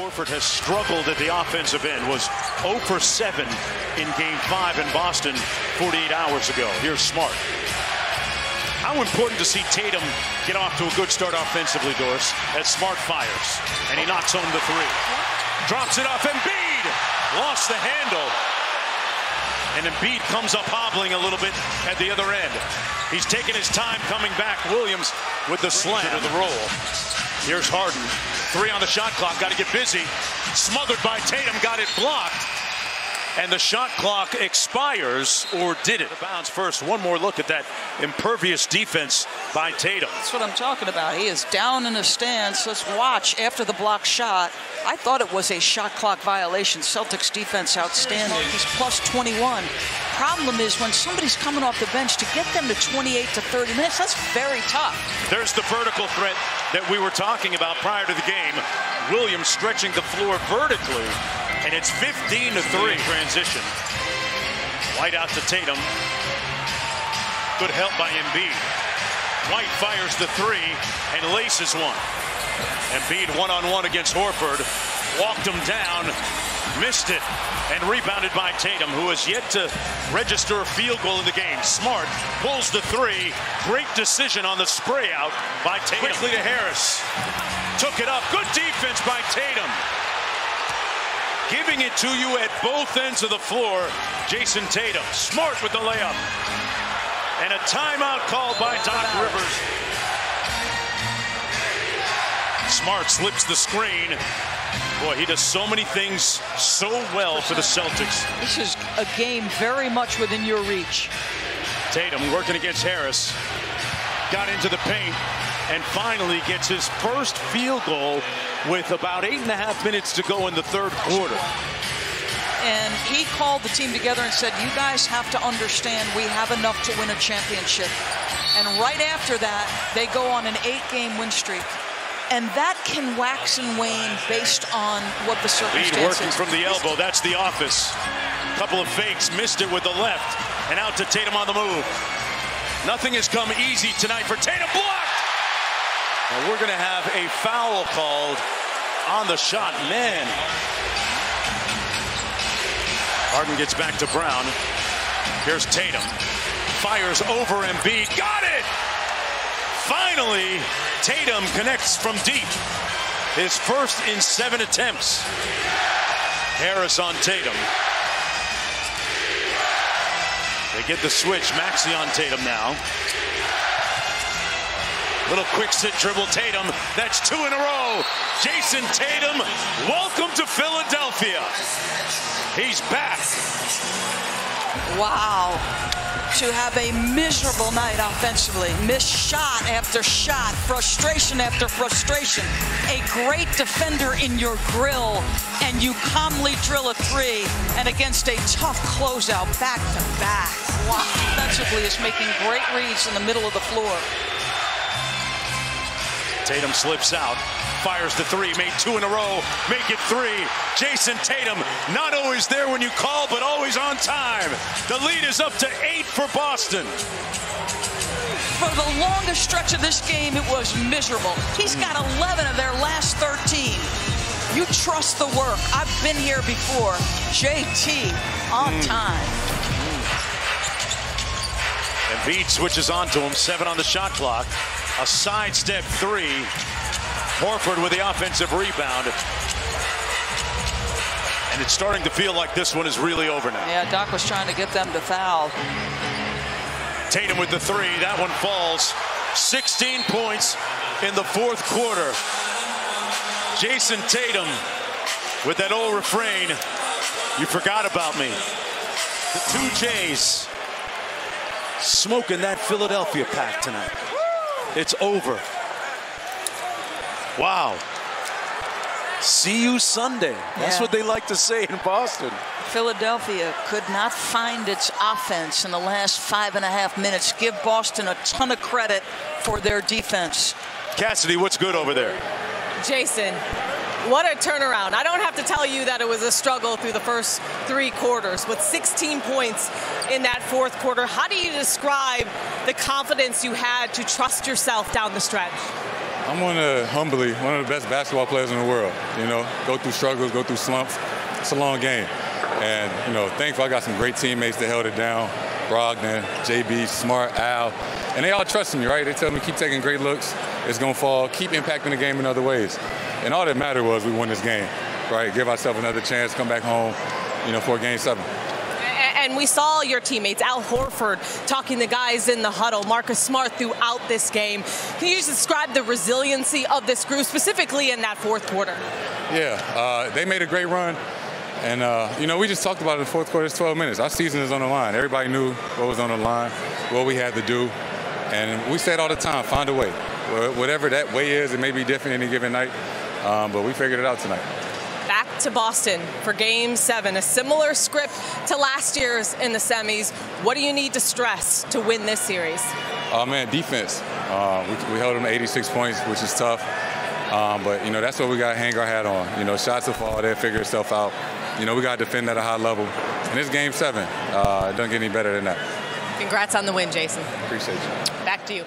Horford has struggled at the offensive end, was 0 for 7 in game 5 in Boston 48 hours ago. Here's Smart. How important to see Tatum get off to a good start offensively, Doris, as Smart fires. And he knocks home the three. Drops it off Embiid. Lost the handle. And Embiid comes up hobbling a little bit at the other end. He's taking his time coming back. Williams with the slam. The roll. Here's Harden. Three on the shot clock. Got to get busy. Smothered by Tatum. Got it blocked. And the shot clock expires, or did it? Bounce first. One more look at that impervious defense by Tatum. That's what I'm talking about. He is down in the stands. Let's watch after the block shot. I thought it was a shot clock violation. Celtics defense outstanding. He's plus 21. Problem is when somebody's coming off the bench to get them to 28 to 30 minutes, that's very tough. There's the vertical threat that we were talking about prior to the game. Williams stretching the floor vertically and it's 15 to 3 transition. White out to Tatum. Good help by Embiid. White fires the three and laces one. Embiid one-on-one against Horford. Walked him down, missed it, and rebounded by Tatum, who has yet to register a field goal in the game. Smart pulls the three. Great decision on the spray out by Tatum. Quickly to Harris. Took it up. Good defense by Tatum giving it to you at both ends of the floor. Jayson Tatum, smart with the layup. And a timeout called by Doc Rivers. Smart slips the screen. Boy, he does so many things so well for the Celtics. This is a game very much within your reach. Tatum working against Harris. Got into the paint and finally gets his first field goal with about eight and a half minutes to go in the third quarter. And he called the team together and said, you guys have to understand we have enough to win a championship. And right after that, they go on an eight-game win streak. And that can wax and wane based on what the circumstances. Lead working from the elbow. That's the office. A Couple of fakes. Missed it with the left. And out to Tatum on the move. Nothing has come easy tonight for Tatum. Blocked! We're going to have a foul called on the shot. Man. Harden gets back to Brown. Here's Tatum. Fires over Embiid. Got it! Finally, Tatum connects from deep. His first in seven attempts. Harris on Tatum. They get the switch. Maxey on Tatum now. Little quick sit dribble Tatum. That's two in a row. Jayson Tatum, welcome to Philadelphia. He's back. Wow. To have a miserable night offensively. Missed shot after shot. Frustration after frustration. A great defender in your grill. And you calmly drill a three. And against a tough closeout back to back. Wow. Defensively is making great reads in the middle of the floor. Tatum slips out, fires the three, made two in a row, make it three. Jayson Tatum, not always there when you call, but always on time. The lead is up to eight for Boston. For the longest stretch of this game, it was miserable. He's got 11 of their last 13. You trust the work. I've been here before. JT on mm. time. And Embiid switches on to him, seven on the shot clock. A sidestep three. Horford with the offensive rebound. And it's starting to feel like this one is really over now. Yeah, Doc was trying to get them to foul. Tatum with the three. That one falls. 16 points in the fourth quarter. Jayson Tatum with that old refrain, you forgot about me. The two J's smoking that Philadelphia pack tonight. It's over. Wow. See you Sunday. That's yeah. what they like to say in Boston. Philadelphia could not find its offense in the last five and a half minutes. Give Boston a ton of credit for their defense. Cassidy, what's good over there? Jayson, what a turnaround. I don't have to tell you that it was a struggle through the first three quarters. With 16 points in that fourth quarter, how do you describe the confidence you had to trust yourself down the stretch? I'm one of humbly one of the best basketball players in the world. You know, go through struggles, go through slumps. It's a long game, and you know, thankfully I got some great teammates that held it down. Brogdon, JB, Smart, Al, and they all trust me, right? They tell me keep taking great looks. It's gonna fall. Keep impacting the game in other ways. And all that mattered was we won this game, right? Give ourselves another chance, come back home, you know, for game seven. And we saw your teammates, Al Horford, talking to guys in the huddle, Marcus Smart throughout this game. Can you just describe the resiliency of this group, specifically in that fourth quarter? Yeah, uh, they made a great run. And, uh, you know, we just talked about it in the fourth quarter. It's 12 minutes. Our season is on the line. Everybody knew what was on the line, what we had to do. And we said all the time, find a way. Whatever that way is, it may be different any given night, um, but we figured it out tonight back to Boston for game seven. A similar script to last year's in the semis. What do you need to stress to win this series? Oh, man, defense. Uh, we, we, held them 86 points, which is tough. Um, but, you know, that's what we got to hang our hat on. You know, shots will fall, they'll figure itself out. You know, we got to defend at a high level. And it's game seven. Uh, it doesn't get any better than that. Congrats on the win, Jayson. Appreciate you. Back to you.